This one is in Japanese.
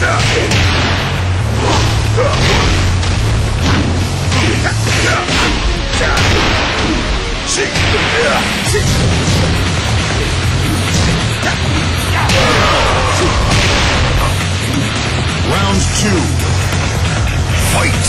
Yeah. Round two. Fight!